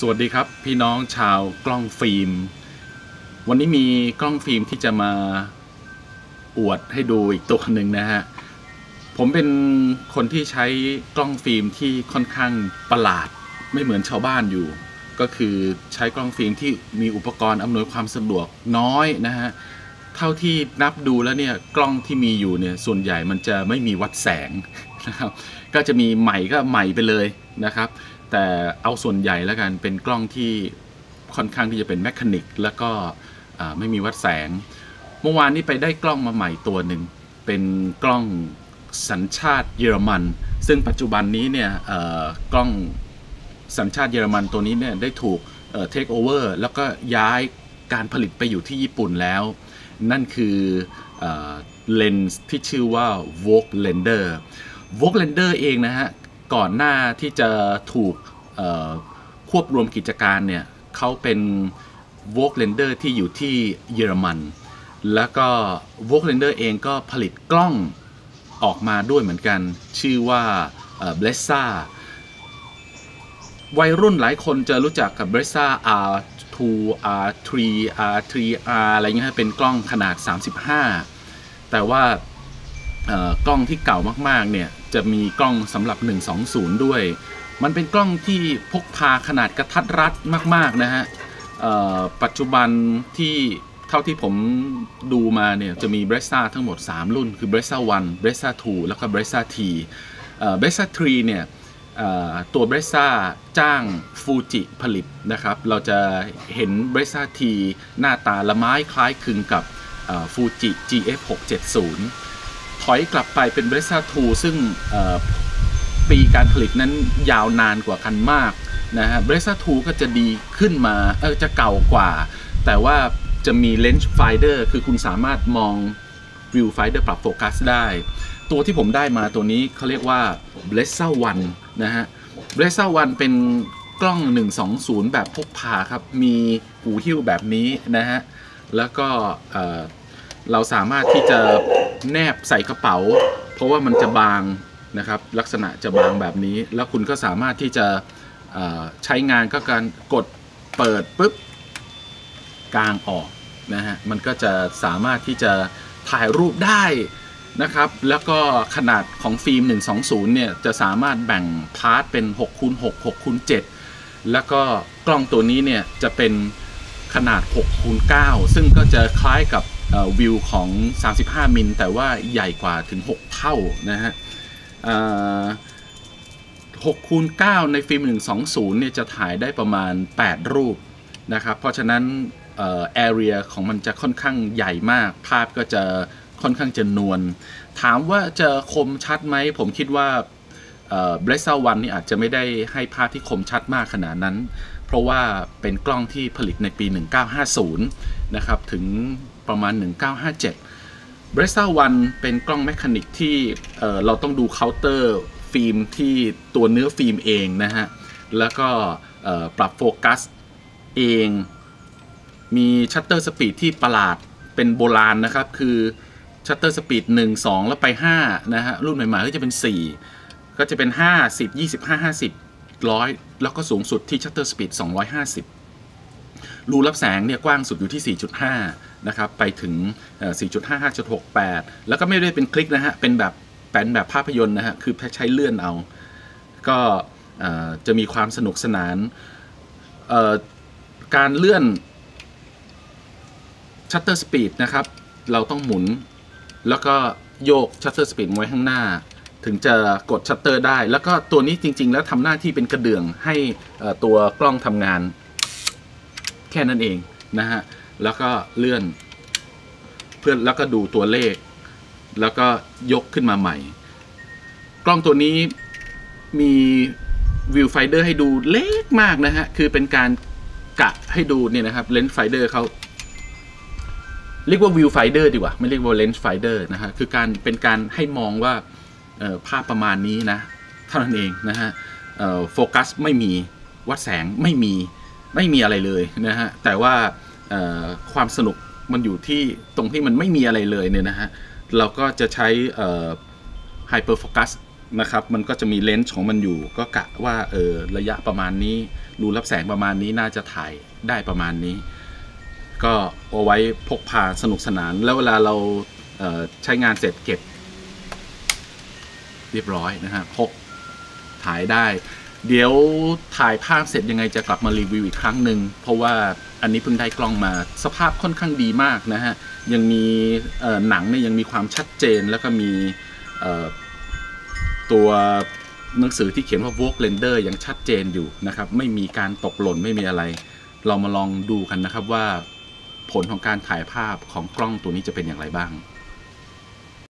สวัสดีครับพี่น้องชาวกล้องฟิล์ม วันนี้มีกล้องฟิล์มที่จะมาอวดให้ดูอีกตัวหนึ่งนะฮะ ผมเป็นคนที่ใช้กล้องฟิล์มที่ค่อนข้างประหลาดไม่เหมือนชาวบ้านอยู่ ก็คือใช้กล้องฟิล์มที่มีอุปกรณ์อำนวยความสะดวกน้อยนะฮะ เท่าที่นับดูแล้วเนี่ยกล้องที่มีอยู่เนี่ยส่วนใหญ่มันจะไม่มีวัดแสงนะครับ ก็จะมีใหม่ก็ใหม่ไปเลยนะครับ แต่เอาส่วนใหญ่แล้วกันเป็นกล้องที่ค่อนข้างที่จะเป็น mechanic แล้วก็ไม่มีวัดแสง เมื่อวานนี้ไปได้กล้องมาใหม่ตัวหนึ่ง เป็นกล้องสัญชาติเยอรมัน ซึ่งปัจจุบันนี้เนี่ยกล้องสัญชาติเยอรมันตัวนี้เนี่ยได้ถูกเทคโอเวอร์แล้วก็ย้ายการผลิตไปอยู่ที่ญี่ปุ่นแล้ว นั่นคือเลนส์ที่ชื่อว่า Vogue Lender Vogue Lender เองนะฮะ ก่อนหน้าที่จะถูกควบรวมกิจการเนี่ยเขาเป็น Vogue Lender ที่อยู่ที่เยอรมัน แล้วก็ Vogue Lender เองก็ผลิตกล้องออกมาด้วยเหมือนกัน ชื่อว่าเบลซ่าวัยรุ่นหลายคนจะรู้จักกับ b r e s a R2 R3 R3 R อะไรเงี้ยเป็นกล้องขนาด 35 แต่ว่ากล้องที่เก่ามากๆเนี่ย จะมีกล้องสำหรับ 120 ด้วย มันเป็นกล้องที่พกพาขนาดกระทัดรัดมาก ๆ นะฮะปัจจุบันที่เท่าที่ผมดูมาเนี่ยจะมี b r e s a ทั้งหมด 3 รุ่น คือ b r e s a 1 b r e s a 2 แล้วก็ b r e s a T เอ่อ b r e s a 3 เนี่ยตัว Bessa จ้างฟูจิผลิตนะครับ เราจะเห็น Bessa three หน้าตาละม้ายคล้ายคลึงกับฟูจิ GF 670 ถอยกลับไปเป็น Bessa 2ซึ่งปีการผลิตนั้นยาวนานกว่ากันมากนะฮะ Bessa 2ก็จะดีขึ้นมาเออจะเก่ากว่า แต่ว่าจะมี rangefinder คือคุณสามารถมอง viewfinder ปรับโฟกัสได้ ตัวที่ผมได้มาตัวนี้เขาเรียกว่า b l e s s a One นะฮะ b l e s s a One เป็นกล้อง 120 แบบพกพาครับ มีหูหิ้วแบบนี้นะฮะ แล้วก็เราสามารถที่จะ แนบใส่กระเป๋า เพราะว่ามันจะบางนะครับ ลักษณะจะบางแบบนี้ แล้วคุณก็สามารถที่จะใช้งานก็การกดเปิดปุ๊บกลางออกนะฮะมันก็จะสามารถที่จะถ่ายรูปได้นะครับ แล้วก็ขนาดของฟิล์ม 120 เนี่ย จะสามารถแบ่ง part เป็น 6 คูณ 6 6 คูณ 7 แล้วก็กล้องตัวนี้เนี่ย จะเป็นขนาด 6 คูณ 9 ซึ่งก็จะคล้ายกับ วิวของ 35 มิล แต่ว่าใหญ่กว่าถึง 6 เท่านะฮะ6คูณ9ในฟิล์ม 120 เนี่ยจะถ่ายได้ประมาณ 8 รูปนะครับ เพราะฉะนั้นเอ่อ area ของมันจะค่อนข้างใหญ่มาก ภาพก็จะค่อนข้างจะนวล ถามว่าจะคมชัดไหม ผมคิดว่า Bessa One นี่อาจจะไม่ได้ให้ภาพที่คมชัดมากขนาดนั้น เพราะว่าเป็นกล้องที่ผลิตในปี 1950 นะครับ ถึง ประมาณ 1957 b r e s a One เป็นกล้อง mechanic ที่เราต้องดูเคาน์เตอร์ฟิล์มที่ตัวเนื้อฟิล์มเองนะฮะ แล้วก็ปรับโฟกัสเอง มี shutter speed ที่ประหลาดเป็นโบราณนะครับ คือ shutter speed 1 2 แล้วไป 5 นะฮะ รุ่นใหม่ๆก็จะเป็น 4 ก็จะเป็น 5 10 25 50 100 แล้วก็สูงสุดที่ shutter speed 250 รูรับแสงเนี่ยกว้างสุดอยู่ที่ 4.5 นะครับไปถึง 4.5 5.6 8 แล้วก็ไม่ได้เป็นคลิกนะฮะ เป็นแบบแปนแบบภาพยนตร์นะฮะ คือใช้เลื่อนเอา ก็จะมีความสนุกสนาน การเลื่อน shutter speed นะครับ เราต้องหมุน แล้วก็โยก shutter speed ไว้ข้างหน้า ถึงจะกดชัตเตอร์ได้ แล้วก็ตัวนี้จริง ๆ แล้วทำหน้าที่เป็นกระเดื่องให้ตัวกล้องทำงาน แค่นั้นเองนะฮะ แล้วก็เลื่อน เพื่อแล้วก็ดูตัวเลข แล้วก็ยกขึ้นมาใหม่ กล้องตัวนี้มี viewfinder ให้ดูเล็กมากนะฮะ คือเป็นการกะให้ดูเนี่ยนะครับ rangefinder เขาเรียกว่า viewfinder ดีกว่า ไม่เรียกว่า rangefinder นะฮะ คือการเป็นการให้มองว่าภาพประมาณนี้นะเท่านั้นเองนะฮะโฟกัสไม่มีวัดแสงไม่มีไม่มีอะไรเลยนะฮะ แต่ว่า ความสนุกมันอยู่ที่ตรงที่มันไม่มีอะไรเลยเนี่ยนะฮะเราก็จะใช้ไฮเปอร์โฟกัสนะครับมันก็จะมีเลนส์ของมันอยู่ ก็กะว่าเออระยะประมาณนี้ รูรับแสงประมาณนี้น่าจะถ่ายได้ประมาณนี้ ก็เอาไว้พกพาสนุกสนาน แล้วเวลาเราเใช้งานเสร็จเก็บ เรียบร้อยนะฮะพกถ่ายได้ เดี๋ยวถ่ายภาพเสร็จยังไงจะกลับมารีวิวอีกครั้งหนึ่งเพราะว่าอันนี้เพิ่งได้กล้องมาสภาพค่อนข้างดีมากนะฮะ ยังมีหนังเนี่ยยังมีความชัดเจนแล้วก็มีตัวหนังสือที่เขียนว่า Vogue Render ยังชัดเจนอยู่นะครับ ไม่มีการตกหล่นไม่มีอะไร เรามาลองดูกันนะครับว่าผลของการถ่ายภาพของกล้องตัวนี้จะเป็นอย่างไรบ้าง